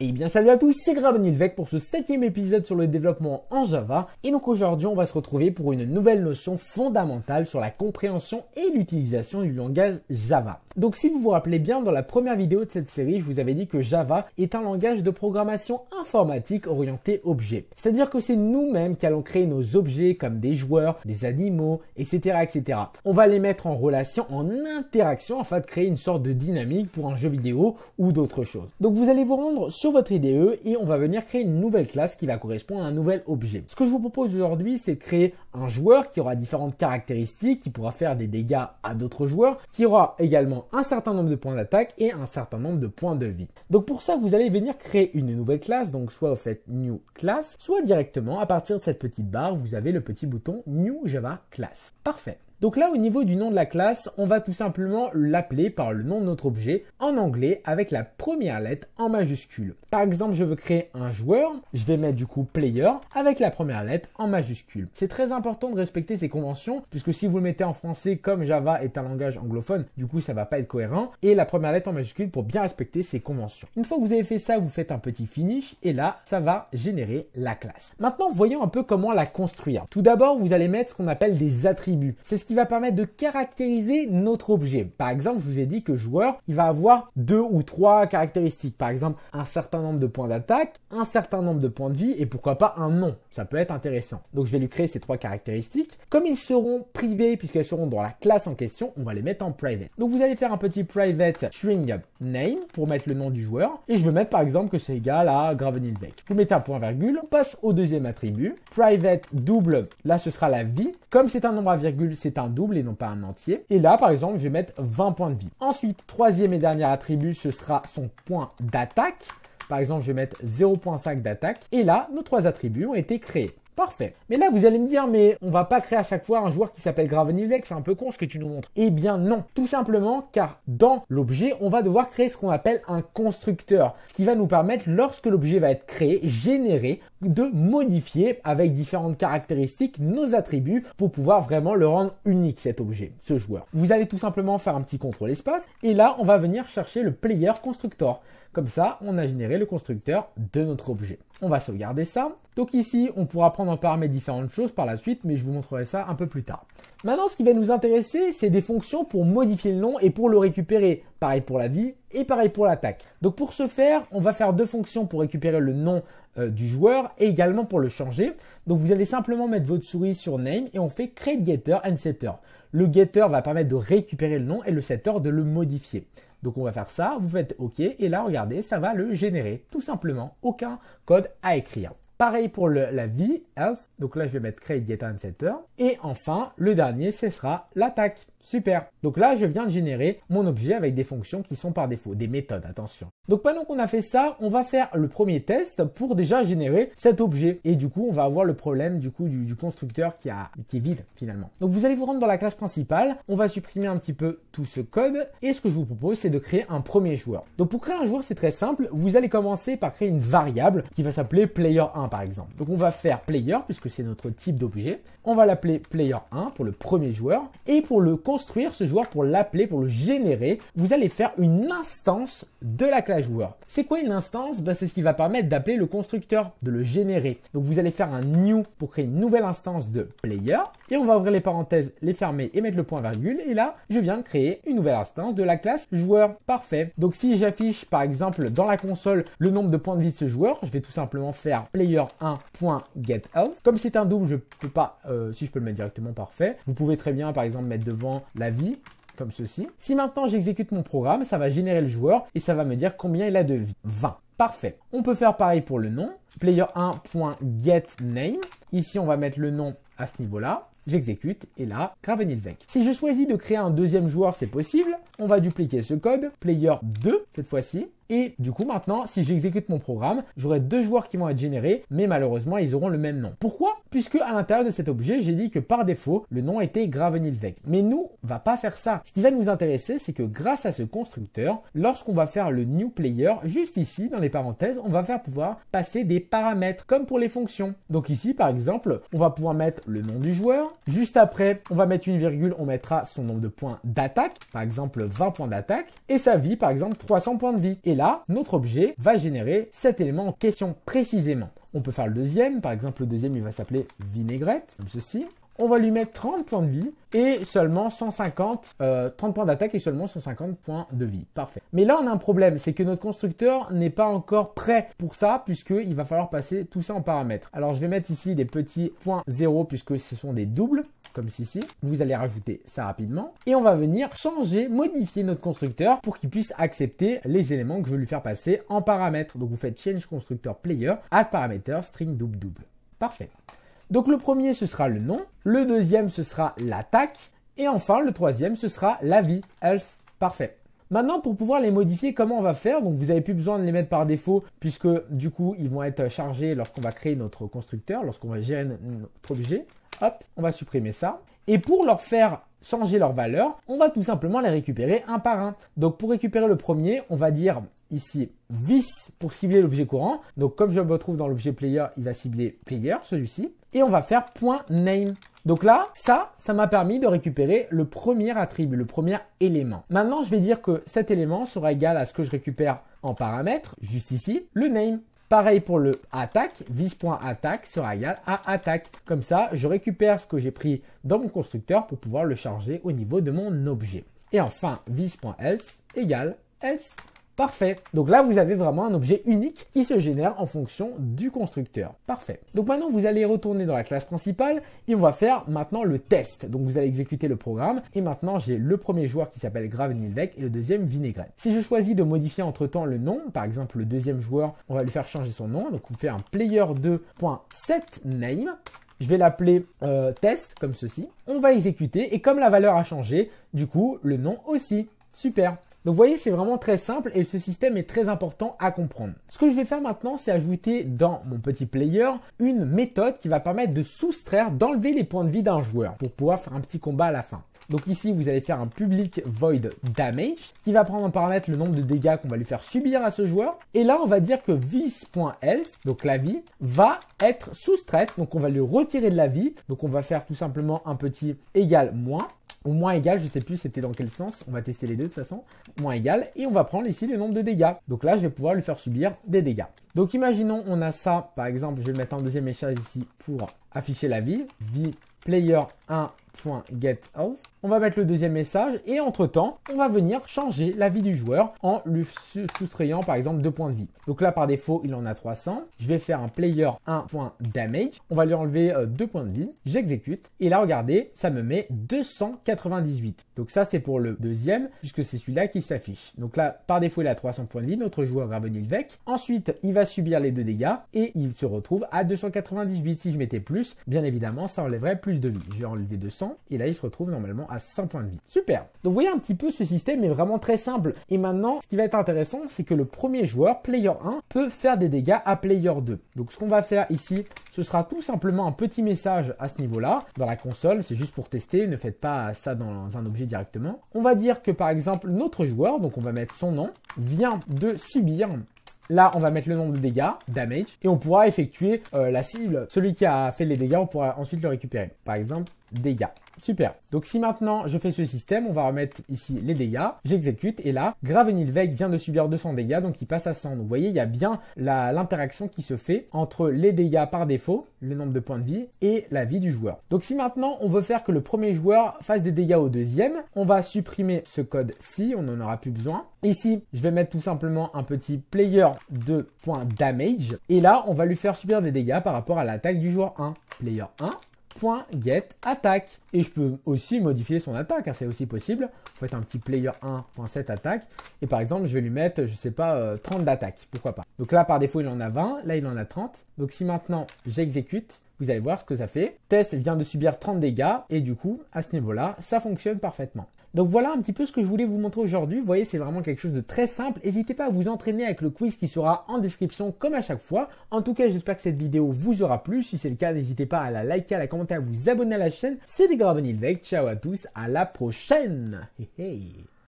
Et bien salut à tous, c'est Gravenilvec pour ce septième épisode sur le développement en Java. Et donc aujourd'hui on va se retrouver pour une nouvelle notion fondamentale sur la compréhension et l'utilisation du langage Java. Donc si vous vous rappelez bien, dans la première vidéo de cette série, je vous avais dit que Java est un langage de programmation informatique orienté objet. C'est-à-dire que c'est nous-mêmes qui allons créer nos objets comme des joueurs, des animaux, etc., etc. On va les mettre en relation, en interaction afin de créer une sorte de dynamique pour un jeu vidéo ou d'autres choses. Donc vous allez vous rendre sur votre IDE et on va venir créer une nouvelle classe qui va correspondre à un nouvel objet. Ce que je vous propose aujourd'hui, c'est de créer un joueur qui aura différentes caractéristiques, qui pourra faire des dégâts à d'autres joueurs, qui aura également un certain nombre de points d'attaque et un certain nombre de points de vie. Donc pour ça, vous allez venir créer une nouvelle classe, donc soit vous faites New Class, soit directement à partir de cette petite barre, vous avez le petit bouton New Java Class. Parfait. Donc là, au niveau du nom de la classe, on va tout simplement l'appeler par le nom de notre objet en anglais avec la première lettre en majuscule. Par exemple, je veux créer un joueur, je vais mettre du coup player avec la première lettre en majuscule. C'est très important de respecter ces conventions puisque si vous le mettez en français comme Java est un langage anglophone, du coup ça va pas être cohérent et la première lettre en majuscule pour bien respecter ces conventions. Une fois que vous avez fait ça, vous faites un petit finish et là, ça va générer la classe. Maintenant, voyons un peu comment la construire. Tout d'abord, vous allez mettre ce qu'on appelle des attributs. Qui va permettre de caractériser notre objet. Par exemple, je vous ai dit que joueur, il va avoir deux ou trois caractéristiques. Par exemple, un certain nombre de points d'attaque, un certain nombre de points de vie et pourquoi pas un nom. Ça peut être intéressant. Donc je vais lui créer ces trois caractéristiques. Comme ils seront privés puisqu'elles seront dans la classe en question, on va les mettre en private. Donc vous allez faire un petit private string name pour mettre le nom du joueur et je vais mettre par exemple que c'est égal à Gravenilvec. Vous mettez un point virgule, on passe au deuxième attribut. Private double, là ce sera la vie. Comme c'est un nombre à virgule, c'est un double et non pas un entier. Et là, par exemple, je vais mettre 20 points de vie. Ensuite, troisième et dernier attribut, ce sera son point d'attaque. Par exemple, je vais mettre 0.5 d'attaque. Et là, nos trois attributs ont été créés. Parfait. Mais là, vous allez me dire, mais on va pas créer à chaque fois un joueur qui s'appelle Gravenilvec, c'est un peu con ce que tu nous montres. Eh bien non, tout simplement car dans l'objet, on va devoir créer ce qu'on appelle un constructeur, qui va nous permettre, lorsque l'objet va être créé, généré, de modifier avec différentes caractéristiques nos attributs pour pouvoir vraiment le rendre unique cet objet, ce joueur. Vous allez tout simplement faire un petit contrôle espace et là, on va venir chercher le player constructor. Comme ça, on a généré le constructeur de notre objet. On va sauvegarder ça. Donc ici, on pourra prendre en paramètre différentes choses par la suite, mais je vous montrerai ça un peu plus tard. Maintenant, ce qui va nous intéresser, c'est des fonctions pour modifier le nom et pour le récupérer. Pareil pour la vie et pareil pour l'attaque. Donc pour ce faire, on va faire deux fonctions pour récupérer le nom euh, du joueur et également pour le changer. Donc vous allez simplement mettre votre souris sur name et on fait create getter and setter. Le getter va permettre de récupérer le nom et le setter de le modifier. Donc on va faire ça, vous faites OK et là regardez, ça va le générer tout simplement. Aucun code à écrire. Pareil pour la vie, health. Donc là, je vais mettre create getter and setter. Et enfin, le dernier, ce sera l'attaque. Super. Donc là, je viens de générer mon objet avec des fonctions qui sont par défaut, des méthodes, attention. Donc maintenant qu'on a fait ça, on va faire le premier test pour déjà générer cet objet. Et du coup, on va avoir le problème du coup du, constructeur qui, qui est vide finalement. Donc vous allez vous rendre dans la classe principale. On va supprimer un petit peu tout ce code. Et ce que je vous propose, c'est de créer un premier joueur. Donc pour créer un joueur, c'est très simple. Vous allez commencer par créer une variable qui va s'appeler player1 par exemple. Donc on va faire player puisque c'est notre type d'objet. On va l'appeler player1 pour le premier joueur. Et pour le construire ce joueur, pour l'appeler, pour le générer, vous allez faire une instance de la classe joueur. C'est quoi une instance? Ben, C'est ce qui va permettre d'appeler le constructeur, de le générer. Donc vous allez faire un new pour créer une nouvelle instance de player. Et on va ouvrir les parenthèses, les fermer et mettre le point virgule. Et là, je viens de créer une nouvelle instance de la classe joueur. Parfait. Donc si j'affiche par exemple dans la console le nombre de points de vie de ce joueur, je vais tout simplement faire player1.getHealth. Comme c'est un double, je peux pas, euh, si je peux le mettre directement, parfait. Vous pouvez très bien par exemple mettre devant la vie comme ceci. Si maintenant j'exécute mon programme, ça va générer le joueur et ça va me dire combien il a de vie. 20. Parfait. On peut faire pareil pour le nom. Player1.getName. Ici, on va mettre le nom à ce niveau-là. J'exécute et là, Gravenilvec. Si je choisis de créer un deuxième joueur, c'est possible. On va dupliquer ce code. Player2 cette fois-ci. Et du coup, maintenant, si j'exécute mon programme, j'aurai deux joueurs qui vont être générés, mais malheureusement, ils auront le même nom. Pourquoi? Puisque à l'intérieur de cet objet, j'ai dit que par défaut, le nom était Gravenilvec. Mais nous, on va pas faire ça. Ce qui va nous intéresser, c'est que grâce à ce constructeur, lorsqu'on va faire le new player, juste ici, dans les parenthèses, on va faire pouvoir passer des paramètres, comme pour les fonctions. Donc ici, par exemple, on va pouvoir mettre le nom du joueur. Juste après, on va mettre une virgule, on mettra son nombre de points d'attaque, par exemple 20 points d'attaque, et sa vie, par exemple 300 points de vie. Là, notre objet va générer cet élément en question précisément. On peut faire le deuxième, par exemple le deuxième il va s'appeler vinaigrette, comme ceci on va lui mettre 30 points de vie et seulement 150, 30 euh, points d'attaque et seulement 150 points de vie. Parfait. Mais là, on a un problème, c'est que notre constructeur n'est pas encore prêt pour ça, puisqu'il va falloir passer tout ça en paramètres. Alors, je vais mettre ici des petits points 0, puisque ce sont des doubles, comme ceci. Vous allez rajouter ça rapidement. Et on va venir changer, modifier notre constructeur pour qu'il puisse accepter les éléments que je veux lui faire passer en paramètres. Donc, vous faites change constructor player, add parameter, string double double. Parfait. Donc le premier, ce sera le nom. Le deuxième, ce sera l'attaque. Et enfin, le troisième, ce sera la vie, else. Parfait. Maintenant, pour pouvoir les modifier, comment on va faire? Donc, vous n'avez plus besoin de les mettre par défaut, puisque du coup, ils vont être chargés lorsqu'on va créer notre constructeur, lorsqu'on va gérer notre objet. Hop, on va supprimer ça. Et pour leur faire changer leur valeur, on va tout simplement les récupérer un par un. Donc, pour récupérer le premier, on va dire ici vis pour cibler l'objet courant. Donc, comme je me retrouve dans l'objet player, il va cibler player, celui-ci et on va faire point .name. Donc là, ça, ça m'a permis de récupérer le premier attribut, le premier élément. Maintenant, je vais dire que cet élément sera égal à ce que je récupère en paramètre, juste ici, le name. Pareil pour le attaque, vis.attaque sera égal à attaque. Comme ça, je récupère ce que j'ai pris dans mon constructeur pour pouvoir le charger au niveau de mon objet. Et enfin, vis.else égale else. Parfait. Donc là, vous avez vraiment un objet unique qui se génère en fonction du constructeur. Parfait. Donc maintenant, vous allez retourner dans la classe principale et on va faire maintenant le test. Donc vous allez exécuter le programme et maintenant j'ai le premier joueur qui s'appelle Gravenilvec et le deuxième Vinaigrette. Si je choisis de modifier entre temps le nom, par exemple le deuxième joueur, on va lui faire changer son nom. Donc on fait un player2.setName. Je vais l'appeler euh, test comme ceci. On va exécuter et comme la valeur a changé, du coup le nom aussi. Super. Donc vous voyez, c'est vraiment très simple et ce système est très important à comprendre. Ce que je vais faire maintenant, c'est ajouter dans mon petit player une méthode qui va permettre de soustraire, d'enlever les points de vie d'un joueur pour pouvoir faire un petit combat à la fin. Donc ici, vous allez faire un public void damage qui va prendre en paramètre le nombre de dégâts qu'on va lui faire subir à ce joueur. Et là, on va dire que vis.else, donc la vie, va être soustraite. Donc on va lui retirer de la vie. Donc on va faire tout simplement un petit égal moins ou moins égal, je sais plus c'était dans quel sens, on va tester les deux de toute façon, moins égal, et on va prendre ici le nombre de dégâts. Donc là, je vais pouvoir lui faire subir des dégâts. Donc imaginons, on a ça, par exemple, je vais mettre un deuxième message ici pour afficher la vie, vie player 1 on va mettre le deuxième message et entre temps, on va venir changer la vie du joueur en lui soustrayant par exemple 2 points de vie. Donc là par défaut, il en a 300. Je vais faire un player 1.damage. On va lui enlever 2 euh, points de vie. J'exécute et là regardez, ça me met 298. Donc ça c'est pour le deuxième puisque c'est celui-là qui s'affiche. Donc là par défaut, il a 300 points de vie, notre joueur Gravenilvec. Ensuite, il va subir les deux dégâts et il se retrouve à 298. Si je mettais plus, bien évidemment, ça enlèverait plus de vie. Je vais enlever 200 et là il se retrouve normalement à 100 points de vie. Super Donc vous voyez un petit peu ce système est vraiment très simple. Et maintenant, ce qui va être intéressant, c'est que le premier joueur, player 1, peut faire des dégâts à player 2. Donc ce qu'on va faire ici, ce sera tout simplement un petit message à ce niveau-là. Dans la console, c'est juste pour tester, ne faites pas ça dans un objet directement. On va dire que par exemple, notre joueur, donc on va mettre son nom, vient de subir Là, on va mettre le nombre de dégâts, damage, et on pourra effectuer euh, la cible. Celui qui a fait les dégâts, on pourra ensuite le récupérer. Par exemple, dégâts. Super. Donc si maintenant je fais ce système, on va remettre ici les dégâts, j'exécute et là, Gravenilvec vient de subir 200 dégâts, donc il passe à 100. Donc vous voyez, il y a bien l'interaction qui se fait entre les dégâts par défaut, le nombre de points de vie, et la vie du joueur. Donc si maintenant on veut faire que le premier joueur fasse des dégâts au deuxième, on va supprimer ce code-ci, on n'en aura plus besoin. Ici, je vais mettre tout simplement un petit player de damage, et là, on va lui faire subir des dégâts par rapport à l'attaque du joueur 1. Player 1 get attaque. Et je peux aussi modifier son attaque, hein, c'est aussi possible. Vous faites un petit player 1.set attaque. Et par exemple, je vais lui mettre, je sais pas, 30 euh, d'attaque. Pourquoi pas. Donc là, par défaut, il en a 20. Là, il en a 30. Donc si maintenant j'exécute, vous allez voir ce que ça fait. Test vient de subir 30 dégâts. Et du coup, à ce niveau-là, ça fonctionne parfaitement. Donc voilà un petit peu ce que je voulais vous montrer aujourd'hui. Vous voyez, c'est vraiment quelque chose de très simple. N'hésitez pas à vous entraîner avec le quiz qui sera en description comme à chaque fois. En tout cas, j'espère que cette vidéo vous aura plu. Si c'est le cas, n'hésitez pas à la liker, à la commenter, à vous abonner à la chaîne. C'est des Ciao à tous, à la prochaine. Hey, hey.